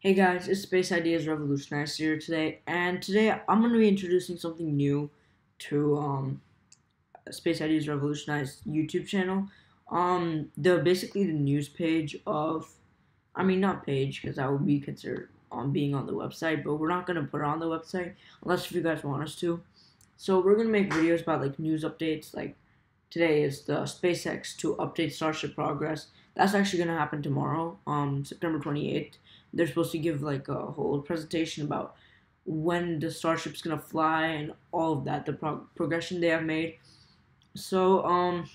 Hey guys, it's Space Ideas Revolutionized here today, and today I'm going to be introducing something new to um, Space Ideas Revolutionized YouTube channel. Um, the basically the news page of, I mean not page because that would be considered on being on the website, but we're not going to put it on the website unless if you guys want us to. So we're going to make videos about like news updates. Like today is the SpaceX to update Starship progress. That's actually going to happen tomorrow, um, September 28th they're supposed to give like a whole presentation about when the starship's gonna fly and all of that, the pro- progression they have made. So um,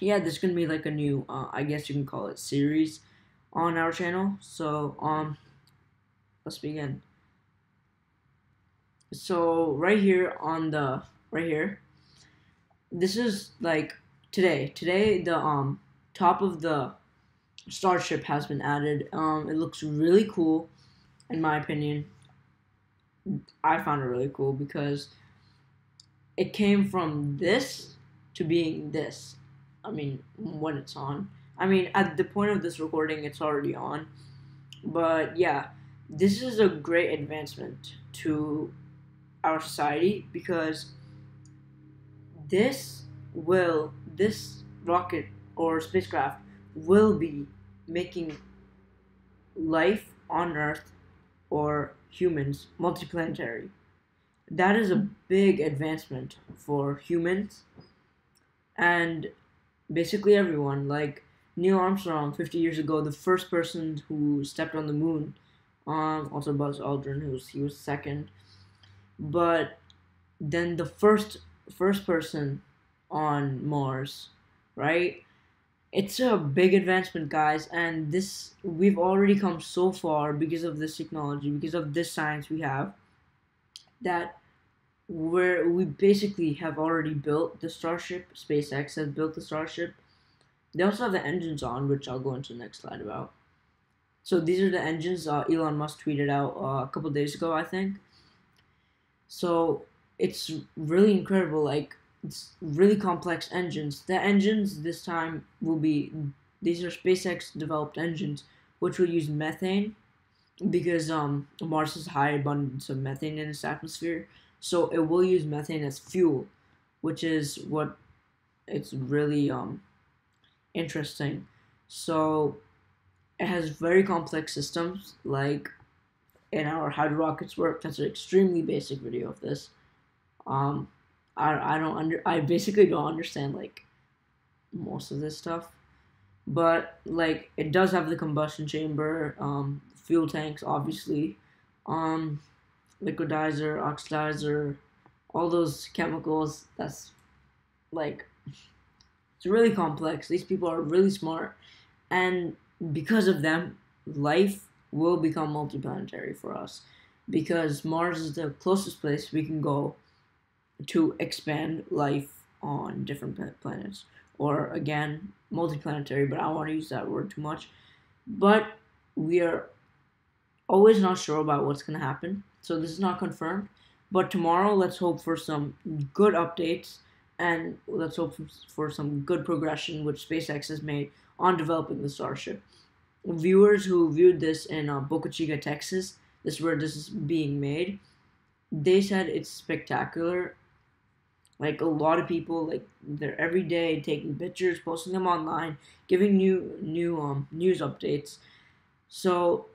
yeah, there's gonna be like a new, uh, I guess you can call it series on our channel. So um, let's begin. So right here on the right here, this is like today. Today the um top of the starship has been added. Um, it looks really cool, in my opinion. I found it really cool because it came from this to being this. I mean, when it's on. I mean, at the point of this recording, it's already on. But yeah, this is a great advancement to our society because this will, this rocket or spacecraft will be making life on Earth or humans multiplanetary. That is a big advancement for humans and basically everyone. Like Neil Armstrong, 50 years ago, the first person who stepped on the moon. Um, also Buzz Aldrin, who was he was second. But then the first first person on Mars, right? It's a big advancement guys and this we've already come so far because of this technology because of this science we have that where we basically have already built the starship spacex has built the starship. They also have the engines on which i'll go into the next slide about. So these are the engines uh, elon musk tweeted out uh, a couple days ago i think. So it's really incredible like really complex engines. The engines this time will be these are SpaceX developed engines which will use methane because um Mars has high abundance of methane in its atmosphere. So it will use methane as fuel, which is what it's really um interesting. So it has very complex systems like in our how do rockets work. That's an extremely basic video of this. Um, I, I don't under I basically don't understand like most of this stuff. But like it does have the combustion chamber, um, fuel tanks obviously, um, liquidizer, oxidizer, all those chemicals. That's like it's really complex. These people are really smart, and because of them, life will become multiplanetary for us. Because Mars is the closest place we can go to expand life on different planets. Or again multiplanetary but i don't want to use that word too much. But we are always not sure about what's going to happen so this is not confirmed. But tomorrow let's hope for some good updates and let's hope for some good progression which spacex has made on developing the starship. Viewers who viewed this in uh, boca chica texas this is where this is being made they said it's spectacular like a lot of people, like they're every day taking pictures, posting them online, giving new new um news updates. So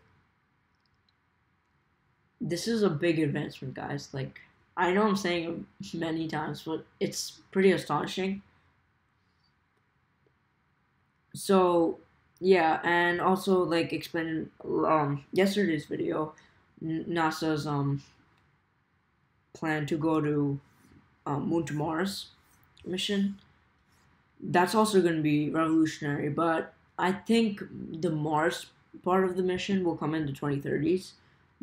this is a big advancement, guys. Like I know I'm saying it many times, but it's pretty astonishing. So yeah, and also like explaining um yesterday's video, NASA's um plan to go to um, Moon to Mars mission. That's also going to be revolutionary, but I think the Mars part of the mission will come in the 2030s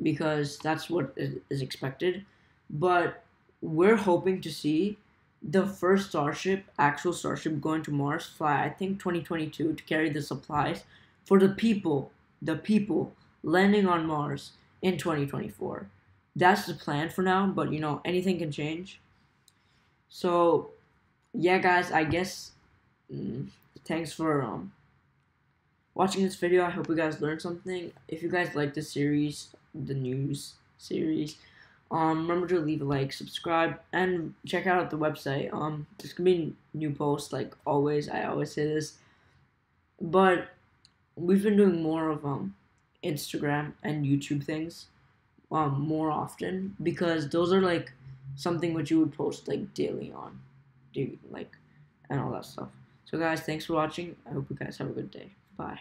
because that's what is expected. But we're hoping to see the first Starship, actual Starship going to Mars, fly, I think 2022 to carry the supplies for the people, the people landing on Mars in 2024. That's the plan for now, but you know, anything can change. So, yeah, guys, I guess mm, thanks for um watching this video. I hope you guys learned something. If you guys like the series, the news series, um, remember to leave a like, subscribe, and check out the website. Um, there's gonna be new posts like always. I always say this, but we've been doing more of um Instagram and YouTube things um more often because those are like something which you would post like daily on, like and all that stuff. So guys, thanks for watching. I hope you guys have a good day. Bye.